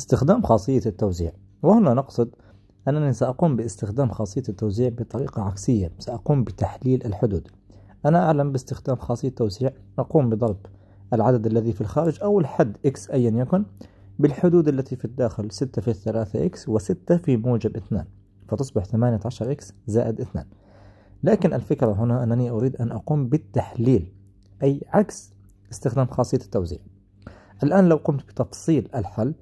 استخدام خاصية التوزيع. وهنا نقصد أنني سأقوم باستخدام خاصية التوزيع بطريقة عكسية. سأقوم بتحليل الحدود. أنا أعلم باستخدام خاصية التوزيع. أقوم بضرب العدد الذي في الخارج أو الحد x أيا يكن بالحدود التي في الداخل. ستة في الثلاثة x وستة في موجب اثنان. فتصبح ثمانية عشر x زائد اثنان. لكن الفكرة هنا أنني أريد أن أقوم بالتحليل أي عكس استخدام خاصية التوزيع. الآن لو قمت بتفصيل الحل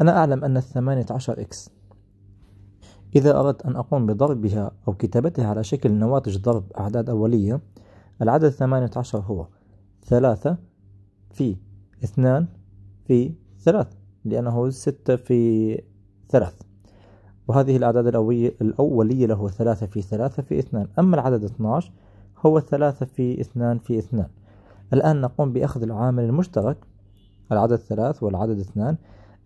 أنا أعلم أن الثمانية عشر إكس إذا أردت أن أقوم بضربها أو كتابتها على شكل نواتج ضرب أعداد أولية العدد الثمانية عشر هو ثلاثة في اثنان في ثلاث لأنه ستة في ثلاث. وهذه الأعداد الأولية له ثلاثة في ثلاثة في اثنان. أما العدد 12 هو ثلاثة في اثنان في اثنان. الآن نقوم بأخذ العامل المشترك العدد ثلاث والعدد اثنان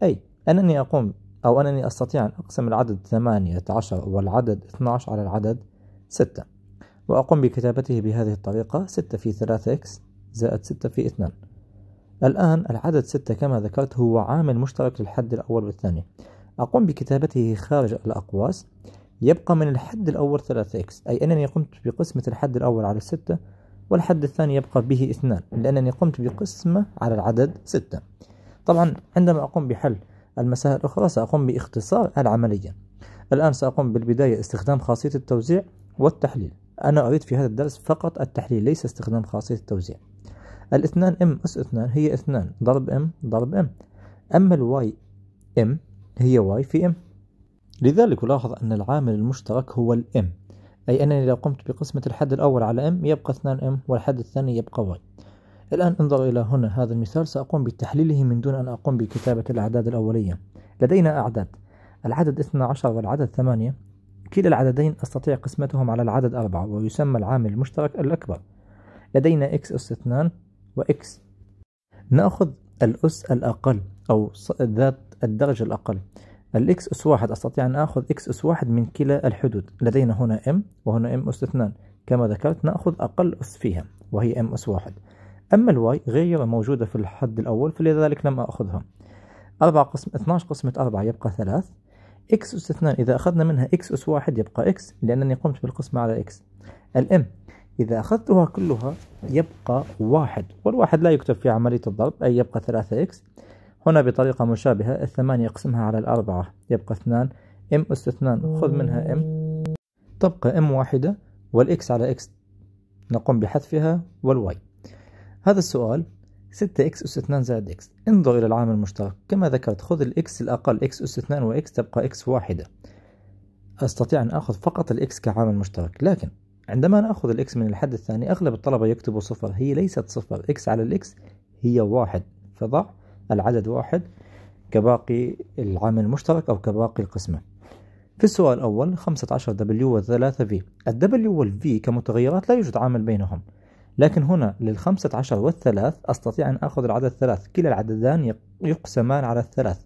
أي أنني أقوم أو أنني أستطيع أن أقسم العدد ثمانية عشر والعدد 12 على العدد ستة. وأقوم بكتابته بهذه الطريقة ستة في ثلاثة إكس زائد ستة في اثنان. الآن العدد ستة كما ذكرت هو عامل مشترك للحد الأول والثاني. أقوم بكتابته خارج الأقواس. يبقى من الحد الأول ثلاثة x أي أنني قمت بقسمة الحد الأول على الستة والحد الثاني يبقى به اثنان لأنني قمت بقسمة على العدد ستة. طبعا عندما أقوم بحل المسائل الأخرى سأقوم باختصار العملية. الآن سأقوم بالبداية استخدام خاصية التوزيع والتحليل. أنا أريد في هذا الدرس فقط التحليل ليس استخدام خاصية التوزيع. الاثنان m أس اثنان هي اثنان. ضرب m ضرب m أما ال y m هي y في m لذلك ألاحظ أن العامل المشترك هو ال m أي أنني لو قمت بقسمة الحد الأول على m يبقى 2 m والحد الثاني يبقى y الآن انظر إلى هنا هذا المثال سأقوم بتحليله من دون أن أقوم بكتابة الأعداد الأولية. لدينا أعداد. العدد 12 والعدد 8 كلا العددين أستطيع قسمتهم على العدد 4 ويسمى العامل المشترك الأكبر. لدينا x أس 2 و x نأخذ الأس الأقل أو ذات الدرجة الأقل. ال x أس واحد أستطيع أن آخذ x أس واحد من كلا الحدود. لدينا هنا M وهنا M أس اثنان. كما ذكرت نأخذ أقل أس فيها وهي M أس واحد. أما ال y غير موجودة في الحد الأول فلذلك لم أخذها. أربعة قسم 12 قسمة أربعة يبقى ثلاث. x أس اثنان إذا أخذنا منها x أس واحد يبقى x لأنني قمت بالقسمة على x. ال m إذا أخذتها كلها يبقى واحد والواحد لا يكتب في عملية الضرب أي يبقى ثلاثة x. هنا بطريقة مشابهة الثمانية اقسمها على الأربعة يبقى اثنان. m أس اثنان خذ منها m. تبقى m واحدة والإكس على إكس نقوم بحذفها وال y. هذا السؤال ستة x أس اثنان زائد x. انظر إلى العامل المشترك. كما ذكرت خذ ال x الأقل إكس أس اثنان وإكس تبقى إكس واحدة. أستطيع أن أخذ فقط ال x كعامل مشترك. لكن عندما نأخذ ال x من الحد الثاني أغلب الطلبة يكتبوا صفر. هي ليست صفر. إكس على الإكس هي واحد. فضع العدد واحد كباقي العامل المشترك أو كباقي القسمة. في السؤال الأول 15 W و 3 V. ال W V كمتغيرات لا يوجد عامل بينهم. لكن هنا للخمسة عشر والثلاث أستطيع أن أخذ العدد ثلاث كلا العددان يقسمان على الثلاث.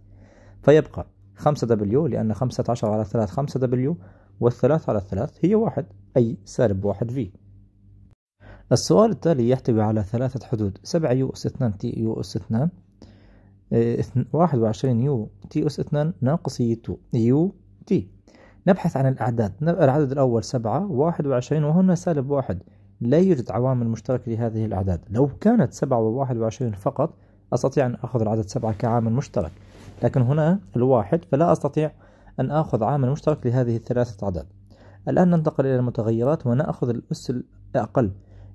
فيبقى خمسة W لأن خمسة عشر على الثلاث خمسة W والثلاث على الثلاث هي واحد أي سالب واحد في السؤال التالي يحتوي على ثلاثة حدود. سبعة U أس اثنان T U أس اثنان واحد وعشرين U T أس اثنان ناقص U T. نبحث عن الأعداد. العدد الأول سبعة واحد وعشرين وهنا سالب واحد. لا يوجد عوامل مشتركة لهذه الأعداد. لو كانت سبعة وواحد وعشرين فقط أستطيع أن أخذ العدد سبعة كعامل مشترك. لكن هنا الواحد فلا أستطيع أن أخذ عامل مشترك لهذه الثلاثة أعداد. الآن ننتقل إلى المتغيرات ونأخذ الأس الأقل.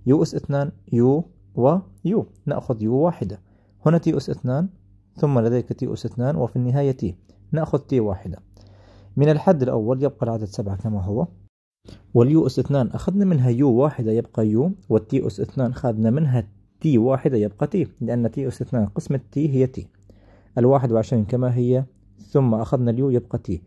U أس اثنان U و U نأخذ U واحدة. هنا T أس اثنان ثم لديك T أس اثنان وفي النهاية T. نأخذ T واحدة. من الحد الأول يبقى العدد سبعة كما هو. وال U أس اثنان أخذنا منها U واحدة يبقى U وال T أس اثنان أخذنا منها T واحدة يبقى T لأن T أس اثنان قسمة T هي T. الواحد وعشرين كما هي ثم أخذنا ال U يبقى T.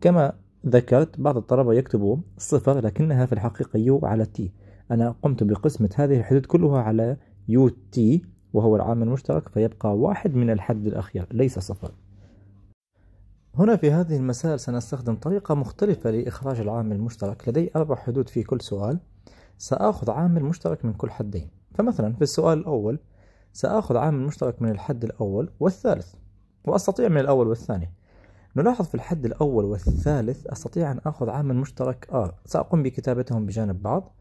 كما ذكرت بعض الطلبة يكتبوا صفر لكنها في الحقيقة U على T. أنا قمت بقسمة هذه الحدود كلها على U T وهو العامل المشترك فيبقى واحد من الحد الأخير ليس صفر. هنا في هذه المسائل سنستخدم طريقة مختلفة لإخراج العامل المشترك لدي أربع حدود في كل سؤال. سأخذ عامل مشترك من كل حدين. فمثلا في السؤال الأول سأخذ عامل مشترك من الحد الأول والثالث وأستطيع من الأول والثاني. نلاحظ في الحد الأول والثالث أستطيع أن آخذ عامل مشترك R سأقوم بكتابتهم بجانب بعض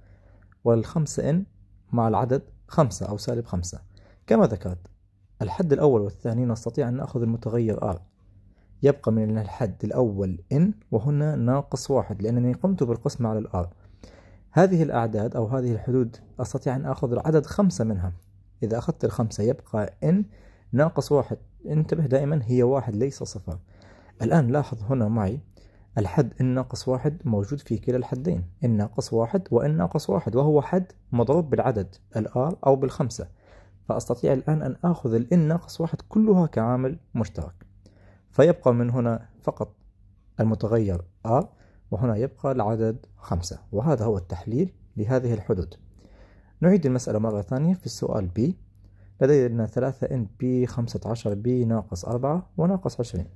والخمسة إن مع العدد خمسة أو سالب خمسة. كما ذكرت الحد الأول والثاني نستطيع أن نأخذ المتغير R يبقى من الحد الأول N وهنا ناقص واحد لأنني قمت بالقسم على الآر. هذه الأعداد أو هذه الحدود أستطيع أن أخذ العدد خمسة منها. إذا أخذت الخمسة يبقى N ناقص واحد. انتبه دائما هي واحد ليس صفر. الآن لاحظ هنا معي الحد إن ناقص واحد موجود في كلا الحدين. إن ناقص واحد وإن ناقص واحد وهو حد مضروب بالعدد الآر أو بالخمسة. فأستطيع الآن أن آخذ الإن ناقص واحد كلها كعامل مشترك. فيبقى من هنا فقط المتغير R وهنا يبقى العدد خمسة. وهذا هو التحليل لهذه الحدود. نعيد المسألة مرة ثانية في السؤال B. لدينا ثلاثة إن B خمسة عشر B ناقص أربعة وناقص عشرين.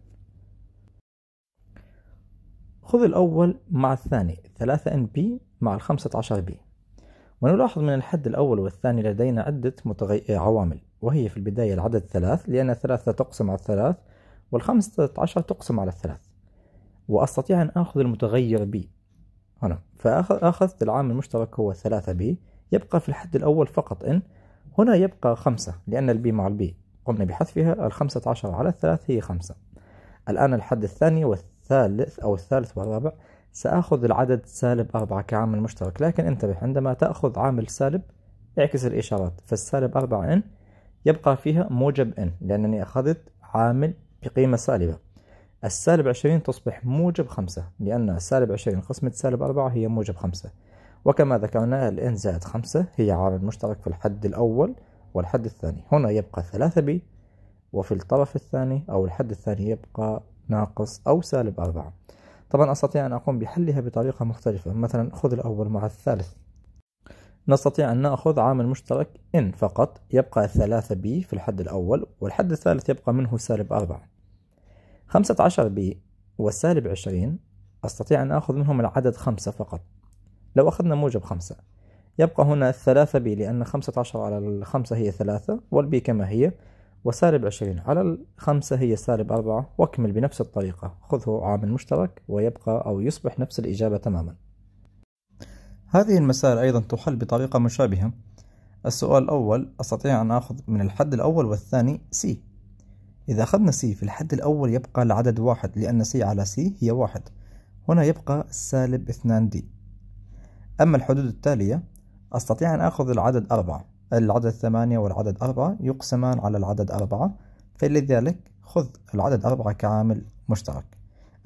خذ الأول مع الثاني. ثلاثة إن B مع الخمسة عشر B. ونلاحظ من الحد الأول والثاني لدينا عدة متغي... عوامل. وهي في البداية العدد ثلاث لأن ثلاثة تقسم على الثلاث والخمسة عشر تقسم على الثلاث. وأستطيع أن آخذ المتغير B هنا. فأخذت العامل المشترك هو ثلاثة B يبقى في الحد الأول فقط n. هنا يبقى خمسة لأن ال B مع ال B قمنا بحذفها. الخمسة عشر على الثلاث هي خمسة. الآن الحد الثاني والثالث أو الثالث والرابع. سأخذ العدد سالب أربعة كعامل مشترك. لكن انتبه عندما تأخذ عامل سالب اعكس الإشارات. فالسالب أربعة n. يبقى فيها موجب إن لأنني أخذت عامل بقيمة سالبة. السالب عشرين تصبح موجب خمسة لأن سالب عشرين قسمة سالب أربعة هي موجب خمسة. وكما ذكرنا ال n زائد خمسة هي عامل مشترك في الحد الأول والحد الثاني. هنا يبقى ثلاثة بي وفي الطرف الثاني أو الحد الثاني يبقى ناقص أو سالب أربعة. طبعا أستطيع أن أقوم بحلها بطريقة مختلفة. مثلا خذ الأول مع الثالث. نستطيع أن نأخذ عامل مشترك n فقط يبقى ثلاثة B في الحد الأول والحد الثالث يبقى منه سالب أربعة. خمسة عشر B والسالب عشرين أستطيع أن أخذ منهم العدد خمسة فقط. لو أخذنا موجب خمسة يبقى هنا الثلاثة B لأن خمسة عشر على الخمسة هي ثلاثة وال B كما هي وسالب عشرين على الخمسة هي سالب أربعة واكمل بنفس الطريقة. خذه عامل مشترك ويبقى أو يصبح نفس الإجابة تماما. هذه المسائل أيضا تحل بطريقة مشابهة. السؤال الأول أستطيع أن أخذ من الحد الأول والثاني C إذا أخذنا C في الحد الأول يبقى العدد واحد لأن C على C هي واحد. هنا يبقى سالب اثنان D أما الحدود التالية أستطيع أن أخذ العدد أربعة. العدد ثمانية والعدد أربعة يقسمان على العدد أربعة فلذلك خذ العدد أربعة كعامل مشترك.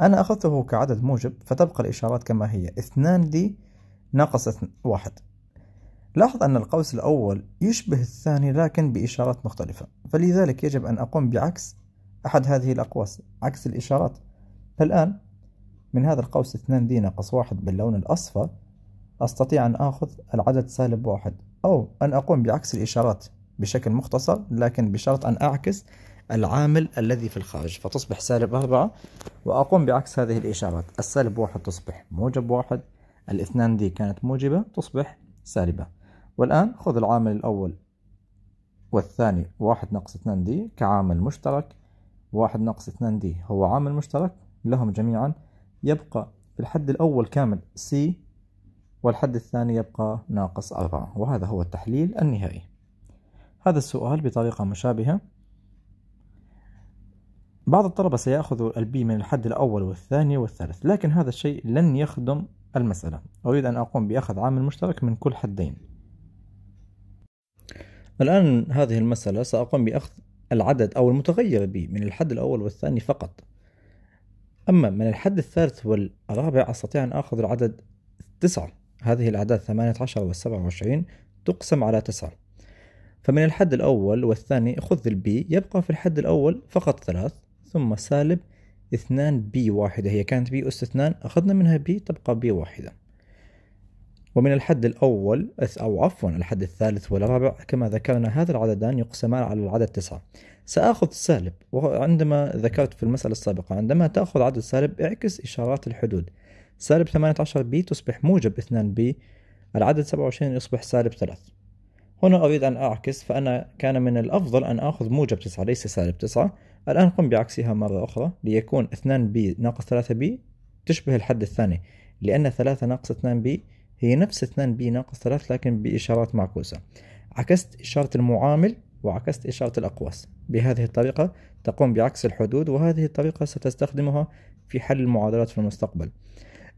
أنا أخذته كعدد موجب فتبقى الإشارات كما هي. اثنان دي ناقص واحد. لاحظ أن القوس الأول يشبه الثاني لكن بإشارات مختلفة فلذلك يجب أن أقوم بعكس أحد هذه الأقواس عكس الإشارات. فالآن من هذا القوس اثنان دي ناقص واحد باللون الأصفر أستطيع أن آخذ العدد سالب واحد أو أن أقوم بعكس الإشارات بشكل مختصر لكن بشرط أن أعكس العامل الذي في الخارج فتصبح سالب أربعة وأقوم بعكس هذه الإشارات. السالب واحد تصبح موجب واحد الاثنان دي كانت موجبة تصبح سالبة. والآن خذ العامل الأول والثاني واحد ناقص اثنان دي كعامل مشترك. واحد ناقص اثنان دي هو عامل مشترك لهم جميعا يبقى في الحد الأول كامل C والحد الثاني يبقى ناقص أربعة وهذا هو التحليل النهائي. هذا السؤال بطريقة مشابهة. بعض الطلبة سيأخذ البي من الحد الأول والثاني والثالث لكن هذا الشيء لن يخدم المسألة. أريد أن أقوم بأخذ عامل مشترك من كل حدين. الآن هذه المسألة سأقوم بأخذ العدد أو المتغير بي من الحد الأول والثاني فقط. أما من الحد الثالث والرابع أستطيع أن أخذ العدد تسعة. هذه الأعداد ثمانية عشر والسبعة وعشرين تقسم على تسعة. فمن الحد الأول والثاني خذ ال B يبقى في الحد الأول فقط ثلاث ثم سالب اثنان B واحدة. هي كانت B أس اثنان أخذنا منها B تبقى B واحدة. ومن الحد الأول أو عفوا الحد الثالث والرابع كما ذكرنا هذا العددان يقسمان على العدد تسعة سآخذ السالب وعندما ذكرت في المسألة السابقة عندما تأخذ عدد سالب اعكس إشارات الحدود. سالب 18 بي تصبح موجب 2 بي العدد 27 يصبح سالب 3 هنا أريد أن أعكس فأنا كان من الأفضل أن آخذ موجب 9 ليس سالب 9 الآن قم بعكسها مرة أخرى ليكون 2b ناقص 3b تشبه الحد الثاني لأن 3 ناقص 2b هي نفس 2b ناقص 3 لكن بإشارات معكوسة. عكست إشارة المعامل وعكست إشارة الأقواس. بهذه الطريقة تقوم بعكس الحدود وهذه الطريقة ستستخدمها في حل المعادلات في المستقبل.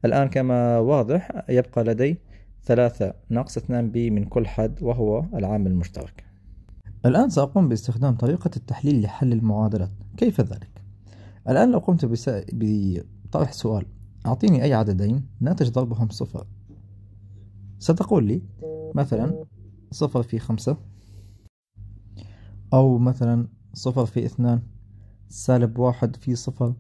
الآن كما واضح يبقى لدي ثلاثة ناقص 2b من كل حد وهو العامل المشترك. الآن سأقوم باستخدام طريقة التحليل لحل المعادلات. كيف ذلك؟ الآن لو قمت بطرح سؤال. أعطيني أي عددين ناتج ضربهم صفر. ستقول لي مثلا صفر في خمسة أو مثلا صفر في اثنان سالب واحد في صفر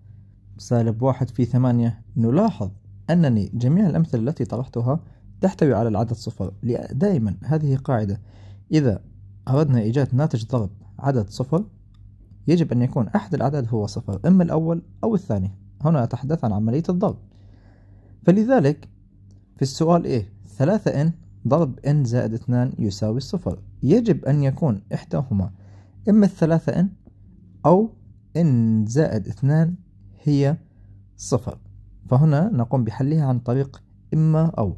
سالب واحد في ثمانية. نلاحظ أنني جميع الأمثلة التي طرحتها تحتوي على العدد صفر. دائما هذه قاعدة. إذا أردنا إيجاد ناتج ضرب عدد صفر يجب أن يكون أحد الأعداد هو صفر إما الأول أو الثاني. هنا أتحدث عن عملية الضرب. فلذلك في السؤال إيه ثلاثة n ضرب n زائد اثنان يساوي الصفر يجب أن يكون إحداهما إما الثلاثة n أو n زائد اثنان هي صفر. فهنا نقوم بحلها عن طريق إما أو.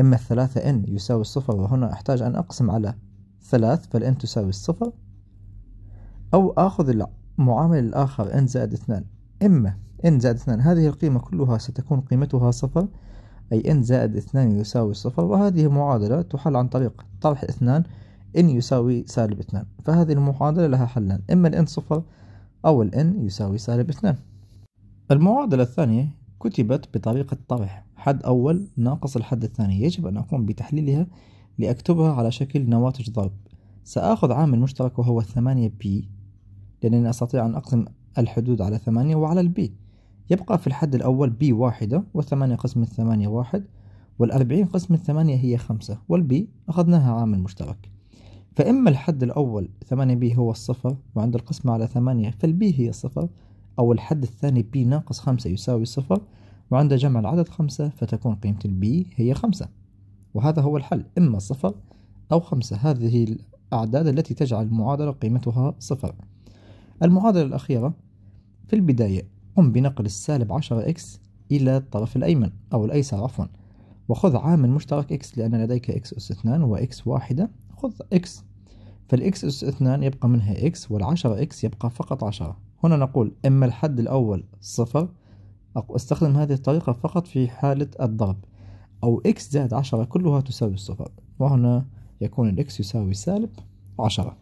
إما الثلاثة n يساوي الصفر وهنا أحتاج أن أقسم على ثلاث فالn تساوي الصفر أو آخذ المعامل الآخر n زائد اثنان. إما n زائد اثنان هذه القيمة كلها ستكون قيمتها صفر أي n زائد اثنان يساوي صفر وهذه معادلة تحل عن طريق طرح اثنان n يساوي سالب اثنان. فهذه المعادلة لها حلان. إما ال n صفر أو ال n يساوي سالب اثنان. المعادلة الثانية كتبت بطريقة طرح. حد أول ناقص الحد الثاني. يجب أن أقوم بتحليلها لأكتبها على شكل نواتج ضرب. سآخذ عامل مشترك وهو الثمانية B لأنني أستطيع أن أقسم الحدود على ثمانية وعلى ال B يبقى في الحد الأول B واحدة والثمانية قسم الثمانية واحد والأربعين قسم الثمانية هي خمسة وال B أخذناها عامل مشترك. فإما الحد الأول ثمانية B هو الصفر وعند القسمة على ثمانية فال B هي الصفر أو الحد الثاني B ناقص خمسة يساوي صفر وعند جمع العدد خمسة فتكون قيمة ال B هي خمسة. وهذا هو الحل. إما صفر أو خمسة. هذه الأعداد التي تجعل المعادلة قيمتها صفر. المعادلة الأخيرة في البداية قم بنقل السالب عشرة X إلى الطرف الأيمن أو الأيسر عفوا. وخذ عامل مشترك إكس لأن لديك إكس أس اثنان وإكس واحدة. خذ إكس. فالإكس أس اثنان يبقى منها X والعشرة X يبقى فقط عشرة. هنا نقول إما الحد الأول صفر. استخدم هذه الطريقة فقط في حالة الضرب. أو X زائد عشرة كلها تساوي الصفر. وهنا يكون ال X يساوي سالب عشرة.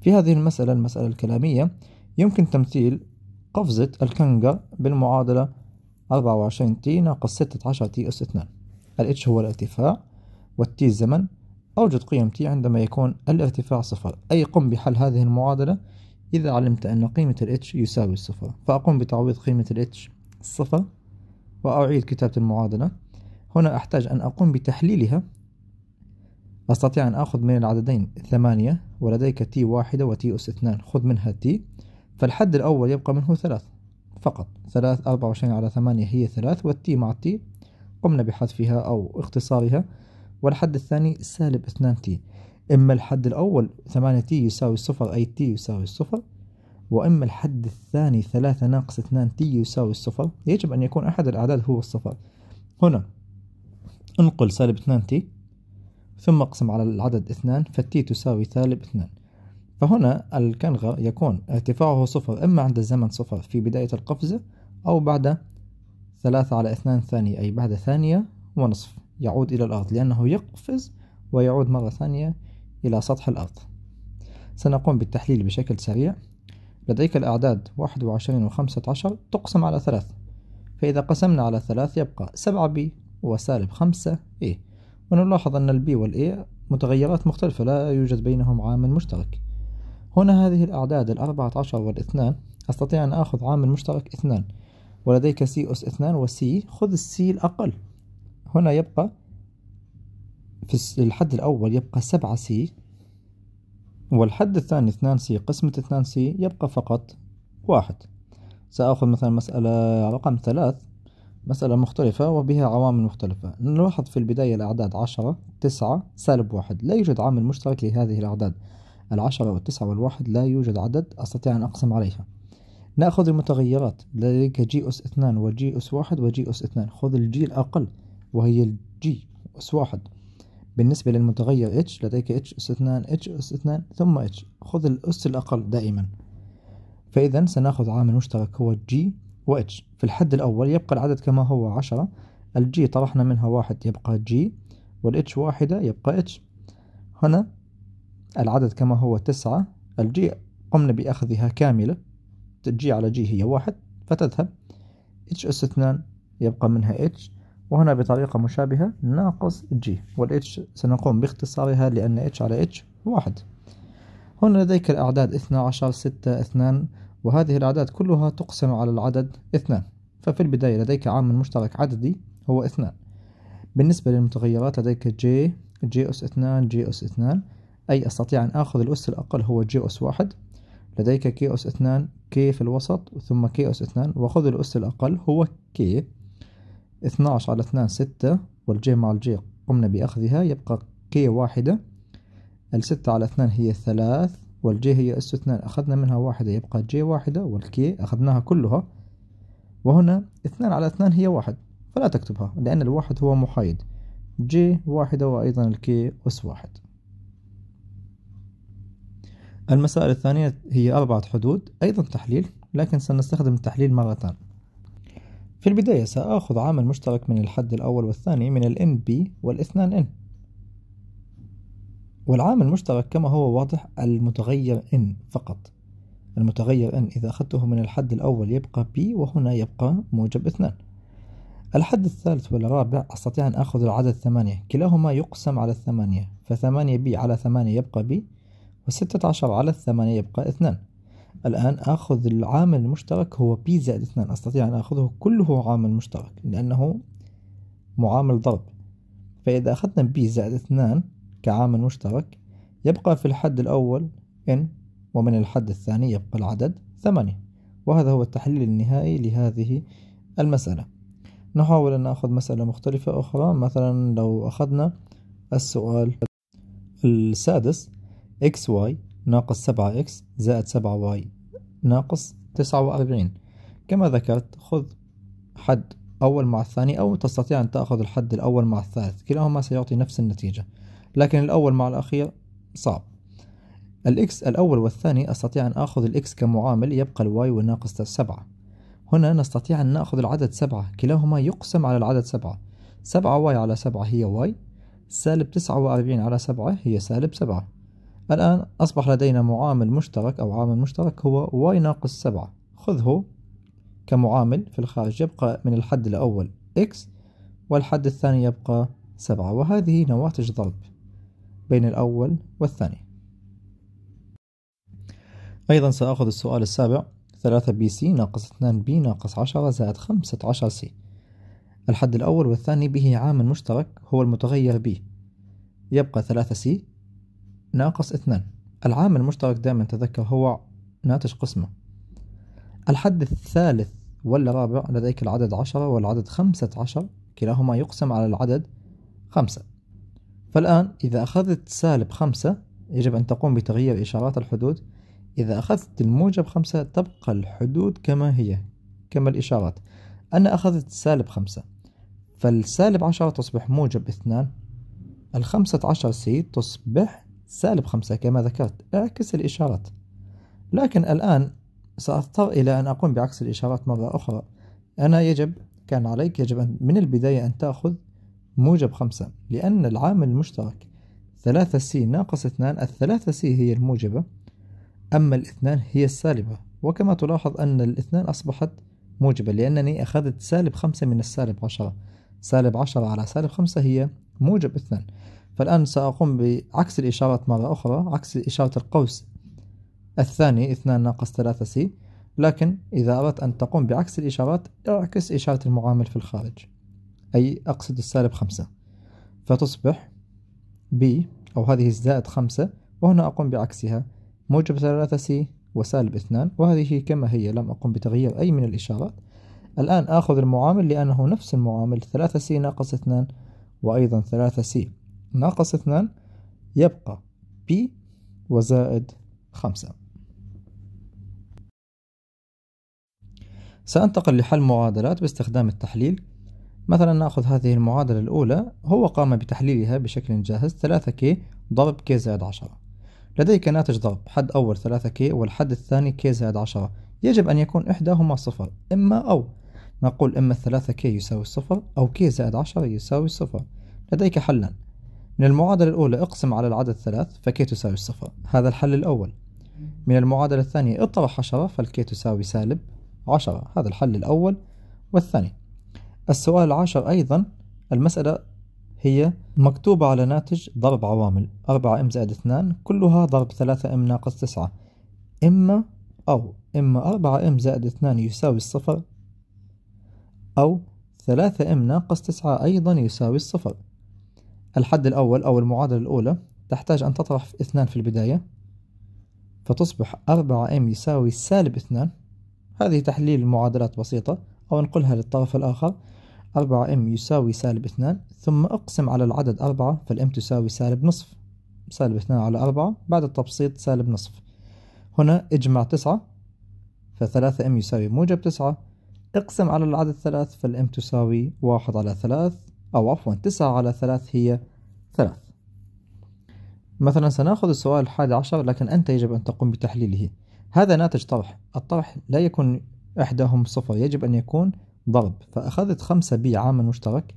في هذه المسألة المسألة الكلامية يمكن تمثيل قفزة الكنغر بالمعادلة أربعة وعشرين T ناقص ستة عشر T أس اثنان. ال H هو الارتفاع وال T الزمن. أوجد قيم T عندما يكون الارتفاع صفر. أي قم بحل هذه المعادلة؟ إذا علمت أن قيمة ال H يساوي الصفر. فأقوم بتعويض قيمة ال H الصفر وأعيد كتابة المعادلة. هنا أحتاج أن أقوم بتحليلها. أستطيع أن أخذ من العددين ثمانية ولديك T واحدة و T أس اثنان خذ منها T فالحد الأول يبقى منه ثلاث. فقط. ثلاث أربعة وعشرين على ثمانية هي ثلاث وال T مع ال T قمنا بحذفها أو اختصارها. والحد الثاني سالب اثنان T إما الحد الأول ثمانية T يساوي صفر أي T يساوي الصفر وإما الحد الثاني ثلاثة ناقص اثنان T يساوي الصفر يجب أن يكون أحد الأعداد هو الصفر. هنا انقل سالب اثنان تي ثم اقسم على العدد اثنان فالتي تساوي سالب اثنان. فهنا الكنغر يكون ارتفاعه صفر إما عند الزمن صفر في بداية القفزة أو بعد ثلاثة على اثنان ثانية أي بعد ثانية ونصف. يعود إلى الأرض لأنه يقفز ويعود مرة ثانية إلى سطح الأرض. سنقوم بالتحليل بشكل سريع. لديك الأعداد واحد وعشرين وخمسة عشر تقسم على ثلاث فإذا قسمنا على ثلاث يبقى سبعة b وسالب خمسة a ونلاحظ أن ال b وال a متغيرات مختلفة لا يوجد بينهم عامل مشترك. هنا هذه الأعداد الأربعة عشر والاثنان أستطيع أن آخذ عامل مشترك اثنان. ولديك سي أس اثنان وسي خذ السي الأقل. هنا يبقى في الحد الأول يبقى سبعة سي والحد الثاني اثنان سي قسمة اثنان سي يبقى فقط واحد. سأخذ مثلا مسألة رقم ثلاث. مسألة مختلفة وبها عوامل مختلفة. نلاحظ في البداية الأعداد عشرة تسعة سالب واحد. لا يوجد عامل مشترك لهذه الأعداد. العشرة والتسعة والواحد لا يوجد عدد أستطيع أن أقسم عليها. نأخذ المتغيرات. لديك جي أس اثنان وجي أس واحد وجي أس اثنان. خذ الجي الأقل وهي الجي أس واحد. بالنسبة للمتغير اتش لديك اتش أس اثنان اتش أس اثنان ثم اتش خذ الأس الأقل دائما. فإذا سنأخذ عامل مشترك. هو جي و اتش في الحد الأول يبقى العدد كما هو عشرة. الجي طرحنا منها واحد يبقى جي والاتش واحدة يبقى اتش هنا العدد كما هو تسعة. الجي قمنا بأخذها كاملة. جي على جي هي واحد فتذهب. h أس اثنان يبقى منها h وهنا بطريقة مشابهة ناقص جي والاتش سنقوم باختصارها لأن اتش على اتش واحد. هنا لديك الأعداد اثنا عشر ستة اثنان. وهذه الأعداد كلها تقسم على العدد اثنان. ففي البداية لديك عامل مشترك عددي هو اثنان. بالنسبة للمتغيرات لديك j j أس اثنان j أس اثنان. أي أستطيع أن آخذ الأس الأقل هو j أس واحد. لديك k أس اثنان k في الوسط ثم k أس اثنان. وخذ الأس الأقل هو k اثناش على اثنان ستة وال j مع ال j قمنا بأخذها يبقى k واحدة. الستة على اثنان هي ثلاث. وال j هي أس اثنان أخذنا منها واحدة يبقى j واحدة وال k أخذناها كلها. وهنا اثنان على اثنان هي واحد فلا تكتبها لأن الواحد هو محايد. j واحدة وأيضا ال k أس واحد. المسائل الثانية هي أربعة حدود أيضا تحليل لكن سنستخدم التحليل مرتان في البداية سأخذ عامل مشترك من الحد الأول والثاني من ال NB والإثنان N. والعامل المشترك كما هو واضح المتغير N فقط. المتغير N إذا أخذته من الحد الأول يبقى B وهنا يبقى موجب اثنان. الحد الثالث والرابع أستطيع أن أخذ العدد ثمانية كلاهما يقسم على الثمانية فثمانية بي على ثمانية يبقى بي وستة عشر على الثمانية يبقى اثنان. الآن آخذ العامل المشترك هو بي زائد اثنان. أستطيع أن آخذه كله عامل مشترك لأنه معامل ضرب. فإذا أخذنا بي زائد اثنان كعامل مشترك يبقى في الحد الأول n ومن الحد الثاني يبقى العدد ثمانية. وهذا هو التحليل النهائي لهذه المسألة. نحاول أن نأخذ مسألة مختلفة أخرى. مثلا لو أخذنا السؤال السادس xy ناقص سبعة x زائد سبعة y ناقص تسعة وأربعين. كما ذكرت خذ حد أول مع الثاني أو تستطيع أن تأخذ الحد الأول مع الثالث. كلاهما سيعطي نفس النتيجة. لكن الأول مع الأخير صعب. الإكس الأول والثاني أستطيع أن آخذ الإكس كمعامل يبقى الواي والناقص سبعة. هنا نستطيع أن نأخذ العدد سبعة. كلاهما يقسم على العدد سبعة. سبعة y على سبعة هي y. سالب تسعة وأربعين على سبعة هي سالب سبعة. الآن أصبح لدينا معامل مشترك أو عامل مشترك هو y ناقص سبعة. خذه كمعامل في الخارج يبقى من الحد الأول x والحد الثاني يبقى سبعة. وهذه نواتج ضرب. بين الأول والثاني. أيضا سأخذ السؤال السابع. ثلاثة b c ناقص اثنان b ناقص عشرة زائد خمسة عشر c. الحد الأول والثاني به عامل مشترك هو المتغير بي. يبقى ثلاثة سي ناقص اثنان. العامل المشترك دائما تذكر هو ناتج قسمة. الحد الثالث والرابع لديك العدد عشرة والعدد خمسة عشر كلاهما يقسم على العدد خمسة. فالآن إذا أخذت سالب خمسة يجب أن تقوم بتغيير إشارات الحدود. إذا أخذت الموجب خمسة تبقى الحدود كما هي كما الإشارات. أنا أخذت سالب خمسة فالسالب عشرة تصبح موجب اثنان الخمسة عشر سي تصبح سالب خمسة كما ذكرت اعكس الإشارات. لكن الآن سأضطر إلى أن أقوم بعكس الإشارات مرة أخرى. أنا يجب كان عليك يجب أن من البداية أن تأخذ موجب خمسة لأن العامل المشترك ثلاثة سي ناقص اثنان الثلاثة سي هي الموجبة أما الاثنان هي السالبة. وكما تلاحظ أن الاثنان أصبحت موجبة لأنني أخذت سالب خمسة من السالب عشرة. سالب عشرة على سالب خمسة هي موجب اثنان. فالآن سأقوم بعكس الإشارات مرة أخرى عكس إشارة القوس الثاني اثنان ناقص ثلاثة سي. لكن إذا أردت أن تقوم بعكس الإشارات اعكس إشارة المعامل في الخارج. أي أقصد السالب خمسة. فتصبح B أو هذه الزائد خمسة وهنا أقوم بعكسها. موجب ثلاثة سي وسالب اثنان وهذه كما هي لم أقم بتغيير أي من الإشارات. الآن آخذ المعامل لأنه نفس المعامل ثلاثة c ناقص اثنان وأيضا ثلاثة c ناقص اثنان يبقى b وزائد خمسة. سأنتقل لحل معادلات باستخدام التحليل. مثلا نأخذ هذه المعادلة الأولى هو قام بتحليلها بشكل جاهز 3K ضرب K زائد 10 لديك ناتج ضرب حد أول 3K والحد الثاني K زائد 10 يجب أن يكون إحداهما صفر إما أو. نقول إما 3K يساوي الصفر أو K زائد 10 يساوي الصفر لديك حلان من المعادلة الأولى اقسم على العدد ثلاث فكي تساوي الصفر هذا الحل الأول. من المعادلة الثانية اطرح عشرة فالكي تساوي سالب عشرة. هذا الحل الأول. والثاني. السؤال العاشر أيضا المسألة هي مكتوبة على ناتج ضرب عوامل أربعة إم زائد اثنان كلها ضرب ثلاثة إم ناقص تسعة. إما أو إما أربعة إم زائد اثنان يساوي الصفر أو ثلاثة إم ناقص تسعة أيضا يساوي الصفر. الحد الأول أو المعادلة الأولى تحتاج أن تطرح اثنان في البداية فتصبح أربعة إم يساوي سالب اثنان. هذه تحليل المعادلات بسيطة أو نقولها للطرف الآخر. أربعة إم يساوي سالب اثنان ثم أقسم على العدد أربعة فالإم تساوي سالب نصف. سالب اثنان على أربعة بعد التبسيط سالب نصف. هنا اجمع تسعة فثلاثة إم يساوي موجب تسعة. اقسم على العدد ثلاث فالإم تساوي واحد على ثلاث أو عفوا تسعة على ثلاث هي ثلاث. مثلا سنأخذ السؤال الحادي عشر لكن أنت يجب أن تقوم بتحليله. هذا ناتج طرح. الطرح لا يكون إحداهم صفر يجب أن يكون ضرب فأخذت خمسة b عامل مشترك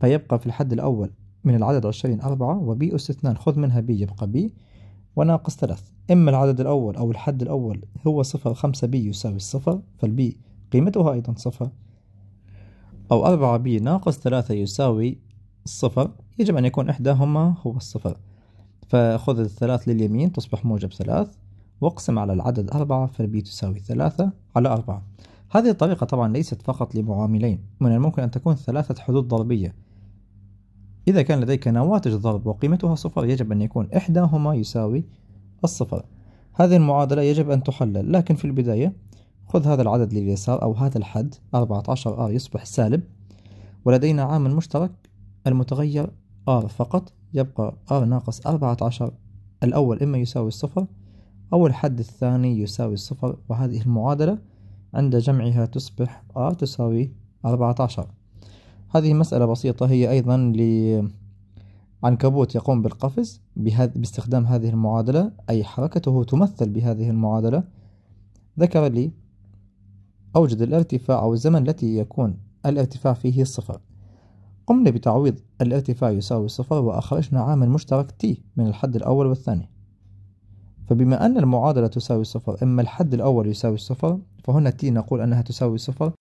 فيبقى في الحد الأول من العدد عشرين أربعة و b أس اثنان خذ منها b يبقى b وناقص ثلاث. إما العدد الأول أو الحد الأول هو صفر خمسة b يساوي الصفر فال b قيمتها أيضا صفر. أو أربعة بي ناقص ثلاثة يساوي الصفر يجب أن يكون إحداهما هو الصفر. فخذ الثلاث لليمين تصبح موجب ثلاث واقسم على العدد أربعة فالبي تساوي ثلاثة على أربعة. هذه الطريقة طبعا ليست فقط لمعاملين من الممكن أن تكون ثلاثة حدود ضربية. إذا كان لديك نواتج ضرب وقيمتها صفر يجب أن يكون إحداهما يساوي الصفر. هذه المعادلة يجب أن تحلل لكن في البداية خذ هذا العدد لليسار أو هذا الحد 14 R يصبح سالب. ولدينا عامل مشترك المتغير R فقط يبقى R ناقص 14 الأول إما يساوي الصفر أو الحد الثاني يساوي الصفر وهذه المعادلة عند جمعها تصبح R تساوي 14 هذه مسألة بسيطة هي أيضا لعنكبوت يقوم بالقفز باستخدام هذه المعادلة أي حركته تمثل بهذه المعادلة. ذكر لي أوجد الارتفاع أو الزمن التي يكون الارتفاع فيه صفر. قمنا بتعويض الارتفاع يساوي صفر وأخرجنا عامل مشترك t من الحد الأول والثاني. فبما أن المعادلة تساوي صفر إما الحد الأول يساوي صفر فهنا t نقول أنها تساوي صفر.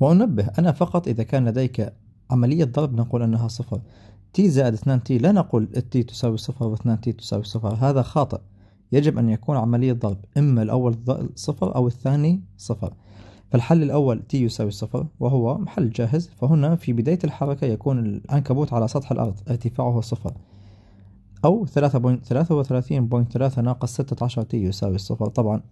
وأنبه أنا فقط إذا كان لديك عملية ضرب نقول أنها صفر. T زائد 2 t لا نقول t تساوي صفر و 2 t تساوي صفر. هذا خاطئ. يجب أن يكون عملية ضرب. إما الأول صفر أو الثاني صفر. فالحل الأول t يساوي صفر وهو حل جاهز. فهنا في بداية الحركة يكون العنكبوت على سطح الأرض ارتفاعه صفر. أو ثلاثة point ثلاثة وثلاثين point ثلاثة ناقص ستة عشر t يساوي الصفر. طبعا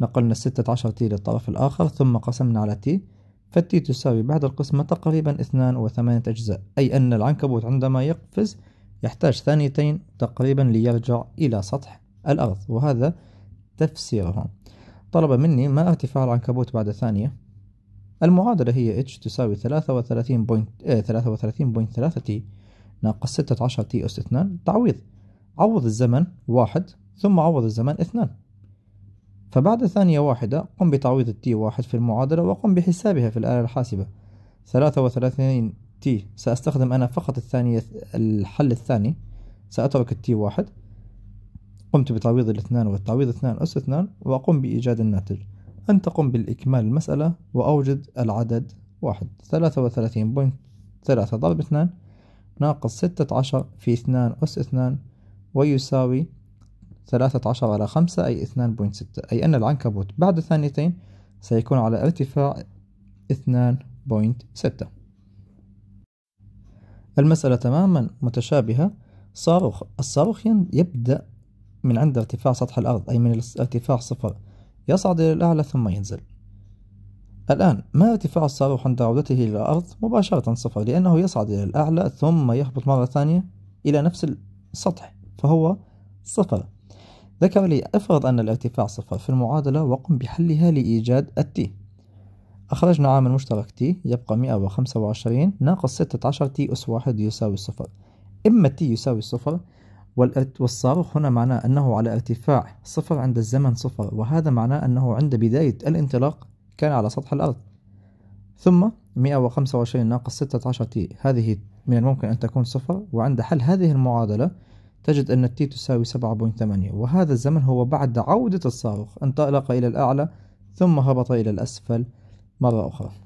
نقلنا الستة عشر t للطرف الآخر ثم قسمنا على t فال t تساوي بعد القسمة تقريبا اثنان وثمانية أجزاء. أي أن العنكبوت عندما يقفز يحتاج ثانيتين تقريبا ليرجع إلى سطح الأرض وهذا تفسيرها طلب مني ما ارتفاع العنكبوت بعد ثانية؟ المعادلة هي h تساوي ثلاثة وثلاثين point آه ثلاثة وثلاثين point ثلاثة t. ناقص ستة عشر t أس اثنان تعويض. عوض الزمن واحد ثم عوض الزمن اثنان. فبعد ثانية واحدة قم بتعويض ال t واحد في المعادلة وقم بحسابها في الآلة الحاسبة. ثلاثة وثلاثين t سأستخدم أنا فقط الثانية الحل الثاني. سأترك ال t واحد. قمت بتعويض الاثنان والتعويض اثنان أس اثنان وأقوم بإيجاد الناتج. أنت قم بالإكمال المسألة وأوجد العدد واحد. ثلاثة وثلاثين point ثلاثة ضرب اثنان ناقص ستة عشر في اثنان أس اثنان ويساوي ثلاثة عشر على خمسة أي اثنان point ستة. أي أن العنكبوت بعد ثانيتين سيكون على ارتفاع اثنان بوينت ستة. المسألة تماما متشابهة. صاروخ الصاروخ يبدأ من عند ارتفاع سطح الأرض أي من الارتفاع صفر يصعد إلى الأعلى ثم ينزل. الآن ما ارتفاع الصاروخ عند عودته إلى الأرض؟ مباشرة صفر لأنه يصعد إلى الأعلى ثم يهبط مرة ثانية إلى نفس السطح فهو صفر. ذكر لي أفرض أن الارتفاع صفر في المعادلة وقم بحلها لإيجاد ال t أخرجنا عامل مشترك t يبقى 125 ناقص 16 t أس واحد يساوي صفر. إما t يساوي صفر والصاروخ هنا معناه أنه على ارتفاع صفر عند الزمن صفر وهذا معناه أنه عند بداية الانطلاق كان على سطح الأرض. ثم 125 ناقص 16 t. هذه من الممكن أن تكون صفر وعند حل هذه المعادلة تجد أن التي تساوي 7.8 وهذا الزمن هو بعد عودة الصاروخ. انطلق إلى الأعلى ثم هبط إلى الأسفل مرة أخرى.